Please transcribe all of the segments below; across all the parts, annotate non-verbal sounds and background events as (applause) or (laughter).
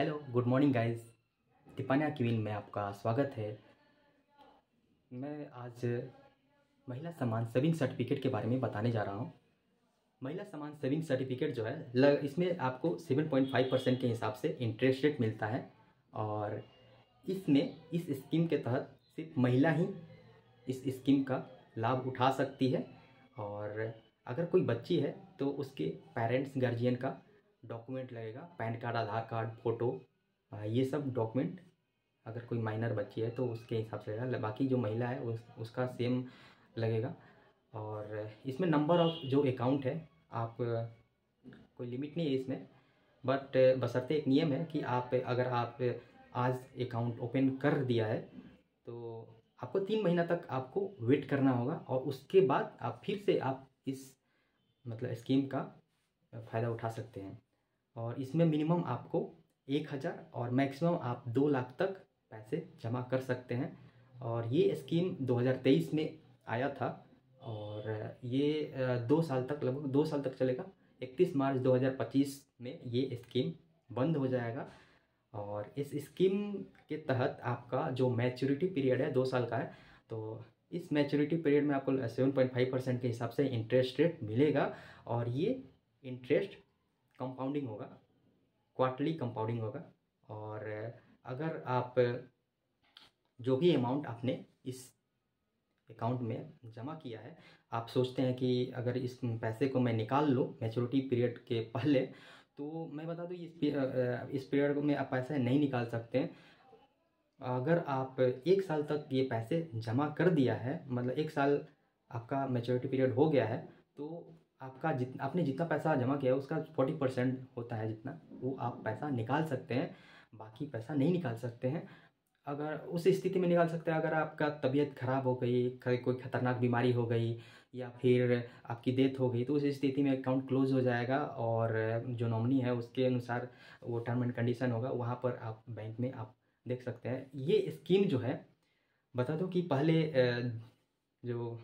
Hello good morning guys तिपानिया queen में आपका स्वागत है। मैं आज महिला समान सेविंग सर्टिफिकेट के बारे में बताने जा रहा हूँ। महिला सम्मान सेविंग सर्टिफिकेट जो है, ल, इसमें आपको 7.5 परसेंट के हिसाब से इंटरेस्ट रेट मिलता है और इसमें इस स्कीम के तहत सिर्फ़ महिला ही इस स्कीम का लाभ उठा सकती है और अगर कोई बच्ची है तो उसके पेरेंट्स गार्जियन का डॉक्यूमेंट लगेगा, PAN card, Aadhaar card photo ये सब डॉक्यूमेंट अगर कोई माइनर बच्ची है तो उसके हिसाब से बाकी जो महिला है उस, उसका सेम लगेगा। और इसमें नंबर ऑफ़ जो अकाउंट है, आप, कोई लिमिट नहीं है इसमें बट बसरते एक नियम है कि आप, अगर आप आज अकाउंट ओपन कर दिया है तो आपको तीन महीना तक आपको वेट करना होगा और उसके बाद आप फिर से आप इस मतलब स्कीम का फ़ायदा उठा सकते हैं। और इसमें मिनिमम आपको एक हज़ार और मैक्सिमम आप दो लाख तक पैसे जमा कर सकते हैं। और ये स्कीम 2023 में आया था और ये दो साल तक, लगभग दो साल तक चलेगा। 31 मार्च 2025 में ये स्कीम बंद हो जाएगा। और इस स्कीम के तहत आपका जो मैच्योरिटी पीरियड है, दो साल का है तो इस मैच्योरिटी पीरियड में आपको सेवन पॉइंट फाइव परसेंट के हिसाब से इंटरेस्ट रेट मिलेगा। और ये इंटरेस्ट कंपाउंडिंग होगा क्वार्टरली कंपाउंडिंग होगा, और अगर आप जो भी अमाउंट आपने इस अकाउंट में जमा किया है, आप सोचते हैं कि अगर इस पैसे को मैं निकाल लूँ मैच्योरिटी पीरियड के (laughs) पहले तो मैं बता दूँ इस इस पीरियड में आप पैसे नहीं निकाल सकते। हैं अगर आप एक साल तक ये पैसे जमा कर दिया है मतलब एक साल आपका मैच्योरिटी पीरियड हो गया है तो आपका जित, आपने जितना पैसा जमा किया है, उसका फोर्टी परसेंट होता है जितना, वो आप पैसा निकाल सकते हैं, बाकी पैसा नहीं निकाल सकते हैं। अगर उस स्थिति में निकाल सकते हैं, अगर आपका तबीयत ख़राब हो गई कोई खतरनाक बीमारी हो गई, या फिर आपकी डेथ हो गई तो उस स्थिति में अकाउंट क्लोज हो जाएगा और जो नॉमनी है, उसके अनुसार वो टर्म एंड कंडीशन होगा, वहाँ पर आप बैंक में आप देख सकते हैं। ये स्कीम जो है, बता दो कि पहले जो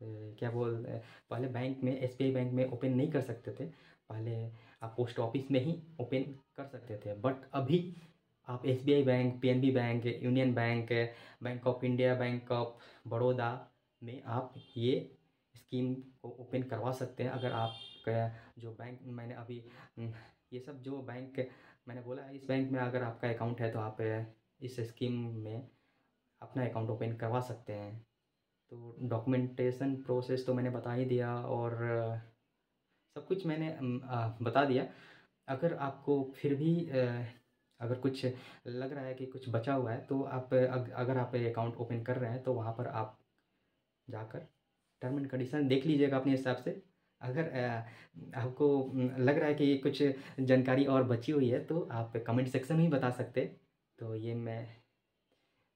क्या बोल पहले बैंक में एसबीआई बैंक में ओपन नहीं कर सकते थे। पहले आप पोस्ट ऑफ़िस में ही ओपन कर सकते थे। बट अभी आप Yes bank PNB bank Union bank bank of India bank of Baroda में आप ये स्कीम को ओपन करवा सकते हैं। अगर आप जो बैंक मैंने अभी ये सब जो बैंक मैंने बोला है, इस बैंक में अगर आपका अकाउंट है तो आप, इस स्कीम में अपना अकाउंट ओपन करवा सकते हैं। तो डॉक्यूमेंटेशन प्रोसेस तो मैंने बता ही दिया और सब कुछ मैंने बता दिया। अगर आपको फिर भी अगर कुछ लग रहा है कि कुछ बचा हुआ है तो आप अगर आप अकाउंट ओपन कर रहे हैं तो वहाँ पर आप जाकर टर्म एंड कंडीशन देख लीजिएगा अपने हिसाब से। अगर आपको लग रहा है कि कुछ जानकारी और बची हुई है तो आप कमेंट सेक्शन में ही बता सकते तो ये मैं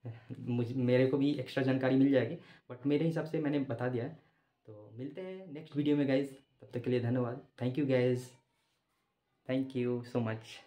मुझ, मेरे को भी एक्स्ट्रा जानकारी मिल जाएगी बट मेरे हिसाब से मैंने बता दिया है। तो मिलते हैं नेक्स्ट वीडियो में गाइज़ तब तक के लिए धन्यवाद। Thank you guys thank you so much